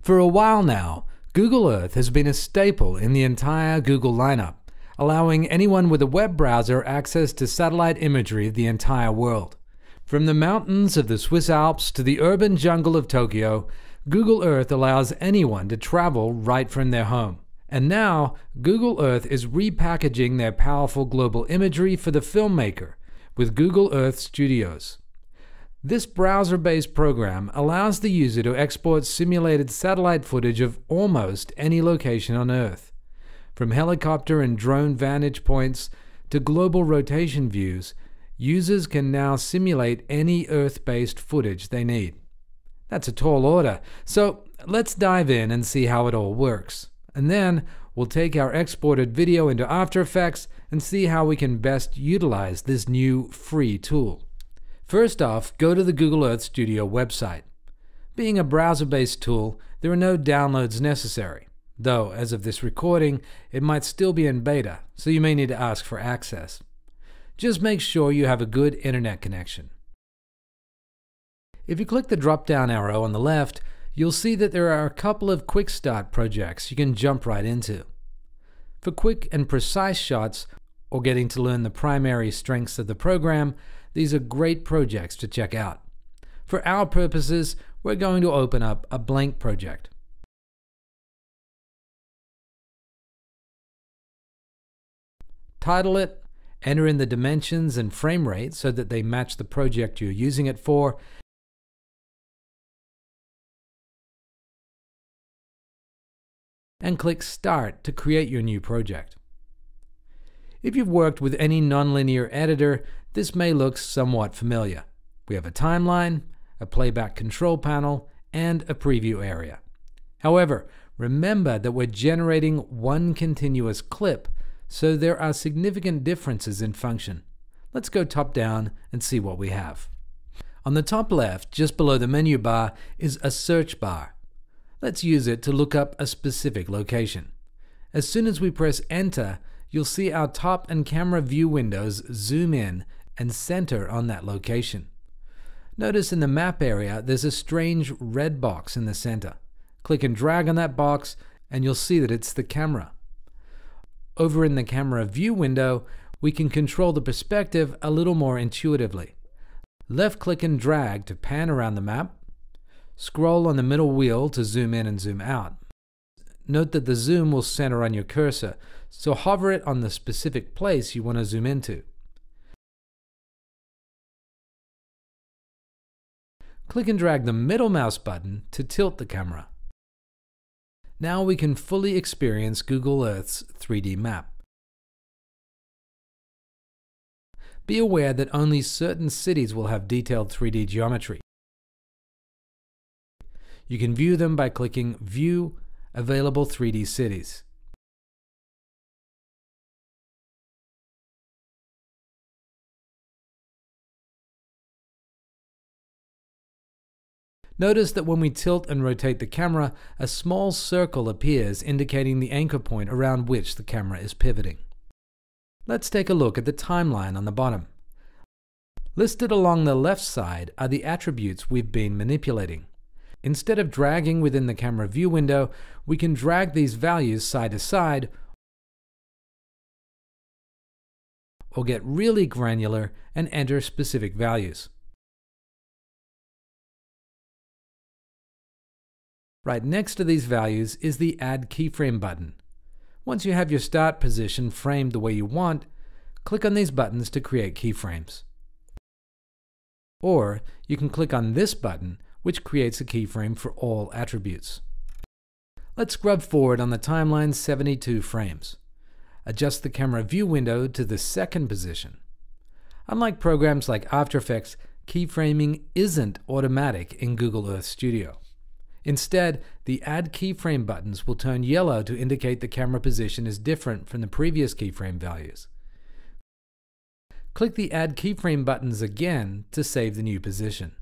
For a while now, Google Earth has been a staple in the entire Google lineup, allowing anyone with a web browser access to satellite imagery of the entire world. From the mountains of the Swiss Alps to the urban jungle of Tokyo, Google Earth allows anyone to travel right from their home. And now, Google Earth is repackaging their powerful global imagery for the filmmaker with Google Earth Studios. This browser based program allows the user to export simulated satellite footage of almost any location on Earth. From helicopter and drone vantage points to global rotation views, users can now simulate any Earth based footage they need. That's a tall order, so let's dive in and see how it all works. And then we'll take our exported video into After Effects and see how we can best utilize this new free tool. First off, go to the Google Earth Studio website. Being a browser based tool, there are no downloads necessary, though, as of this recording, it might still be in beta, so you may need to ask for access. Just make sure you have a good internet connection. If you click the drop down arrow on the left, you'll see that there are a couple of quick start projects you can jump right into. For quick and precise shots, or getting to learn the primary strengths of the program, these are great projects to check out. For our purposes, we're going to open up a blank project. Title it, enter in the dimensions and frame rate so that they match the project you're using it for, and click Start to create your new project. If you've worked with any nonlinear editor, this may look somewhat familiar. We have a timeline, a playback control panel, and a preview area. However, remember that we're generating one continuous clip, so there are significant differences in function. Let's go top down and see what we have. On the top left, just below the menu bar, is a search bar. Let's use it to look up a specific location. As soon as we press enter, you'll see our top and camera view windows zoom in and center on that location. Notice in the map area there's a strange red box in the center. Click and drag on that box and you'll see that it's the camera. Over in the camera view window, we can control the perspective a little more intuitively. Left click and drag to pan around the map. Scroll on the middle wheel to zoom in and zoom out. Note that the zoom will center on your cursor, so hover it on the specific place you want to zoom into. Click and drag the middle mouse button to tilt the camera. Now we can fully experience Google Earth's 3D map. Be aware that only certain cities will have detailed 3D geometry. You can view them by clicking View Available 3D Cities. Notice that when we tilt and rotate the camera, a small circle appears indicating the anchor point around which the camera is pivoting. Let's take a look at the timeline on the bottom. Listed along the left side are the attributes we've been manipulating. Instead of dragging within the camera view window, we can drag these values side to side or get really granular and enter specific values. Right next to these values is the Add Keyframe button. Once you have your start position framed the way you want, click on these buttons to create keyframes. Or you can click on this button, which creates a keyframe for all attributes. Let's scrub forward on the timeline 72 frames. Adjust the camera view window to the second position. Unlike programs like After Effects, keyframing isn't automatic in Google Earth Studio. Instead, the Add Keyframe buttons will turn yellow to indicate the camera position is different from the previous keyframe values. Click the Add Keyframe buttons again to save the new position.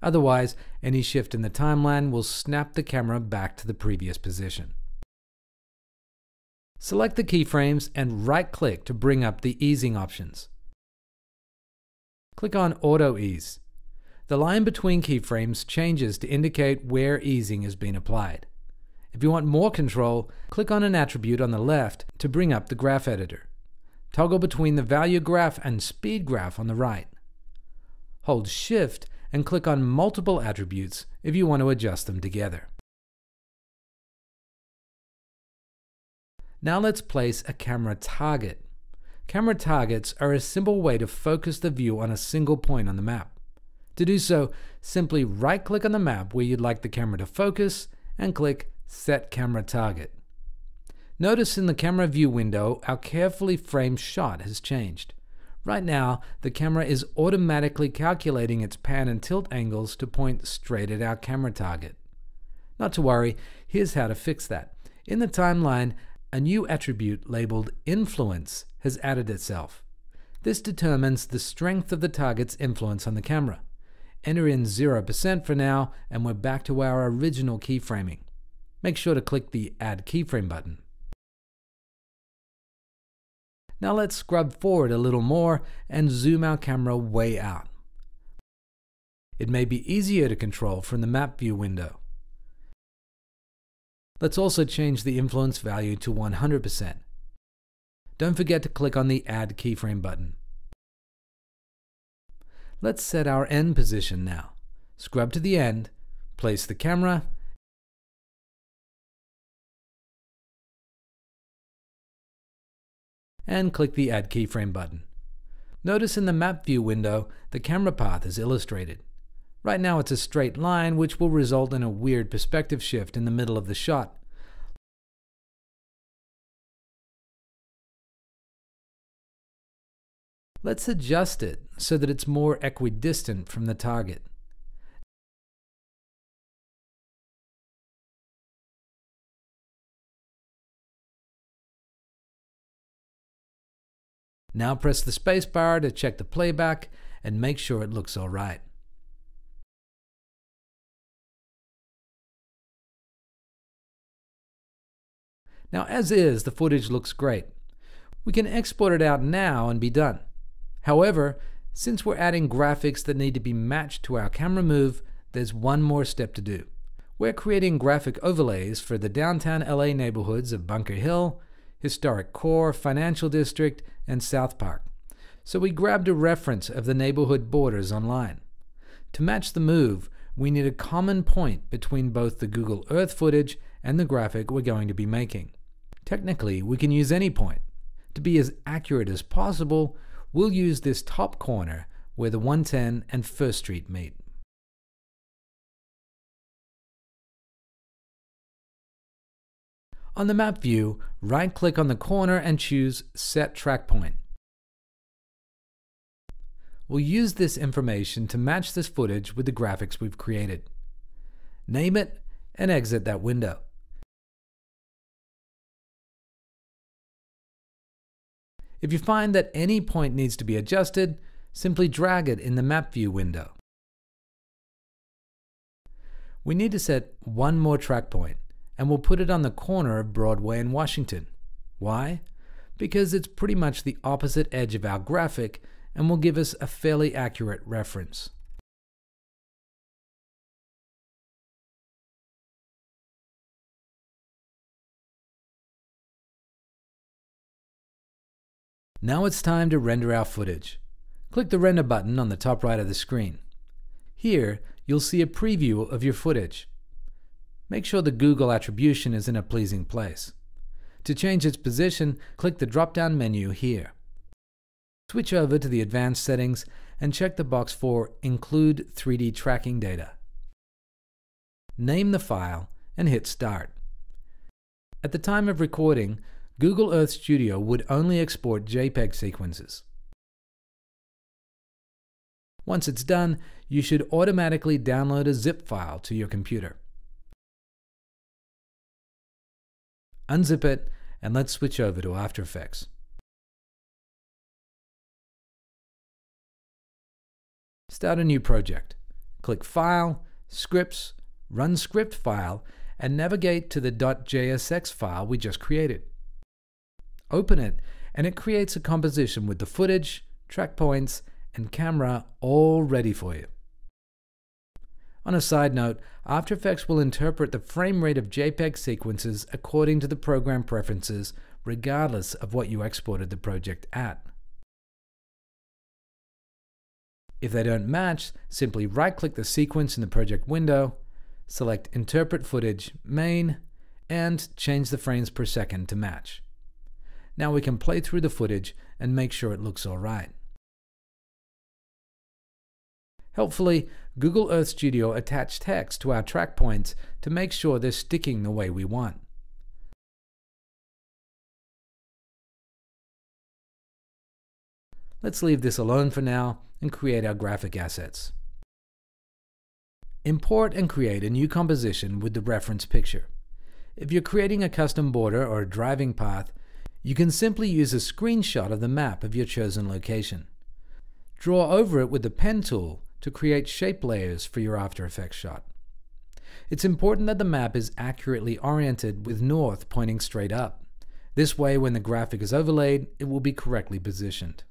Otherwise, any shift in the timeline will snap the camera back to the previous position. Select the keyframes and right-click to bring up the easing options. Click on Auto Ease. The line between keyframes changes to indicate where easing has been applied. If you want more control, click on an attribute on the left to bring up the graph editor. Toggle between the value graph and speed graph on the right. Hold Shift and click on multiple attributes if you want to adjust them together. Now let's place a camera target. Camera targets are a simple way to focus the view on a single point on the map. To do so, simply right-click on the map where you'd like the camera to focus and click Set Camera Target. Notice in the camera view window, our carefully framed shot has changed. Right now, the camera is automatically calculating its pan and tilt angles to point straight at our camera target. Not to worry, here's how to fix that. In the timeline, a new attribute labeled Influence has added itself. This determines the strength of the target's influence on the camera. Enter in 0% for now, and we're back to our original keyframing. Make sure to click the Add Keyframe button. Now let's scrub forward a little more and zoom our camera way out. It may be easier to control from the map view window. Let's also change the influence value to 100%. Don't forget to click on the Add Keyframe button. Let's set our end position now. Scrub to the end, place the camera, and click the Add Keyframe button. Notice in the Map View window, the camera path is illustrated. Right now it's a straight line, which will result in a weird perspective shift in the middle of the shot. Let's adjust it so that it's more equidistant from the target. Now press the spacebar to check the playback and make sure it looks alright. Now as is, the footage looks great. We can export it out now and be done. However, since we're adding graphics that need to be matched to our camera move, there's one more step to do. We're creating graphic overlays for the downtown LA neighborhoods of Bunker Hill, Historic Core, Financial District, and South Park. So we grabbed a reference of the neighborhood borders online. To match the move, we need a common point between both the Google Earth footage and the graphic we're going to be making. Technically, we can use any point. To be as accurate as possible, we'll use this top corner where the 110 and First Street meet. On the map view, right-click on the corner and choose Set Track Point. We'll use this information to match this footage with the graphics we've created. Name it and exit that window. If you find that any point needs to be adjusted, simply drag it in the Map View window. We need to set one more track point and we'll put it on the corner of Broadway and Washington. Why? Because it's pretty much the opposite edge of our graphic and will give us a fairly accurate reference. Now it's time to render our footage. Click the Render button on the top right of the screen. Here, you'll see a preview of your footage make sure the Google attribution is in a pleasing place. To change its position, click the drop-down menu here. Switch over to the Advanced settings and check the box for Include 3D Tracking Data. Name the file and hit Start. At the time of recording, Google Earth Studio would only export JPEG sequences. Once it's done, you should automatically download a zip file to your computer. unzip it, and let's switch over to After Effects. Start a new project. Click File, Scripts, Run Script File, and navigate to the .jsx file we just created. Open it, and it creates a composition with the footage, track points, and camera all ready for you. On a side note, After Effects will interpret the frame rate of JPEG sequences according to the program preferences, regardless of what you exported the project at. If they don't match, simply right-click the sequence in the project window, select Interpret Footage, Main, and change the frames per second to match. Now we can play through the footage and make sure it looks alright. Helpfully, Google Earth Studio attached text to our track points to make sure they're sticking the way we want. Let's leave this alone for now and create our graphic assets. Import and create a new composition with the reference picture. If you're creating a custom border or a driving path, you can simply use a screenshot of the map of your chosen location. Draw over it with the pen tool to create shape layers for your After Effects shot. It's important that the map is accurately oriented with north pointing straight up. This way, when the graphic is overlaid, it will be correctly positioned.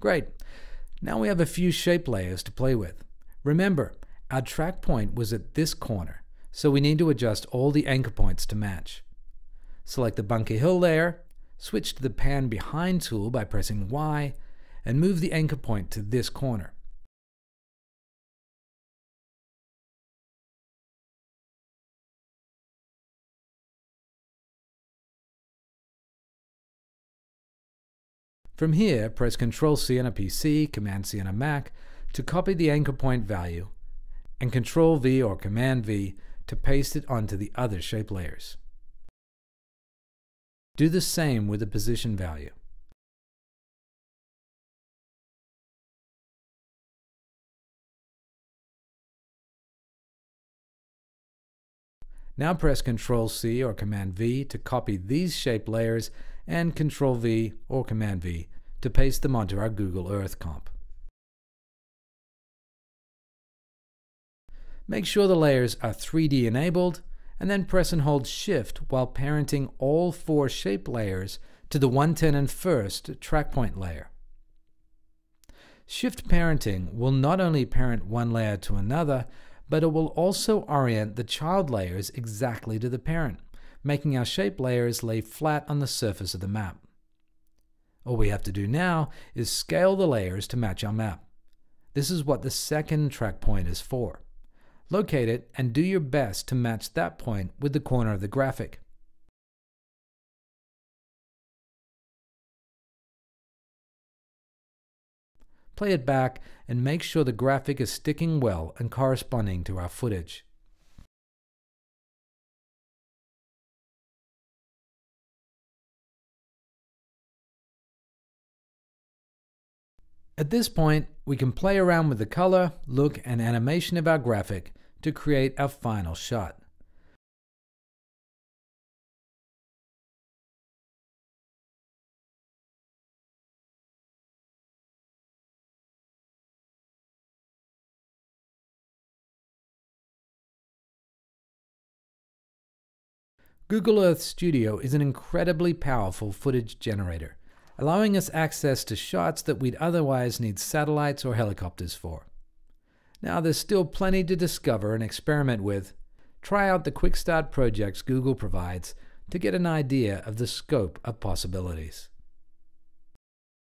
Great. Now we have a few shape layers to play with. Remember, our track point was at this corner, so we need to adjust all the anchor points to match. Select the Bunker Hill layer, switch to the Pan Behind tool by pressing Y, and move the anchor point to this corner. From here, press Ctrl-C on a PC, Command-C on a Mac to copy the anchor point value, and Ctrl-V or Command-V to paste it onto the other shape layers. Do the same with the position value. Now press Ctrl C or Command V to copy these shape layers and Ctrl V or Command V to paste them onto our Google Earth comp. Make sure the layers are 3D enabled and then press and hold Shift while parenting all four shape layers to the 110 and first track point layer. Shift parenting will not only parent one layer to another, but it will also orient the child layers exactly to the parent, making our shape layers lay flat on the surface of the map. All we have to do now is scale the layers to match our map. This is what the second track point is for. Locate it and do your best to match that point with the corner of the graphic. play it back, and make sure the graphic is sticking well and corresponding to our footage. At this point, we can play around with the color, look, and animation of our graphic to create a final shot. Google Earth Studio is an incredibly powerful footage generator, allowing us access to shots that we'd otherwise need satellites or helicopters for. Now, there's still plenty to discover and experiment with. Try out the Quick Start projects Google provides to get an idea of the scope of possibilities.